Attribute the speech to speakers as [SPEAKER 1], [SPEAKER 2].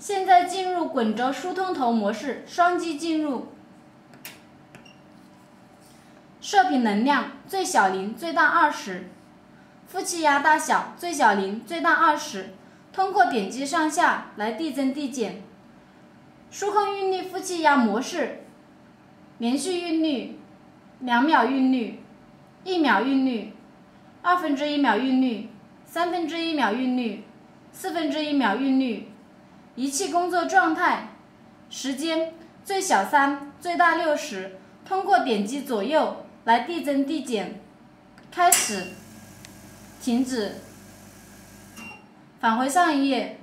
[SPEAKER 1] 现在进入滚轴疏通头模式，双击进入。射频能量最小零，最大二十。负气压大小最小零，最大二十。通过点击上下来递增递减。数控韵律负气压模式：连续韵律，两秒韵律，一秒韵律，二分之一秒韵律，三分之一秒韵律，四分之一秒韵律。仪器工作状态：时间最小三，最大六十。通过点击左右来递增递减。开始，停止，返回上一页。